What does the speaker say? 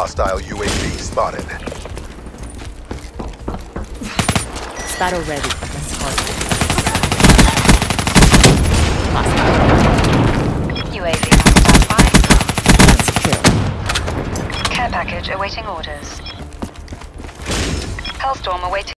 Hostile UAV spotted. Battle ready. Let's start. UAV standby. Let's kill. Care package awaiting orders. Hellstorm awaiting.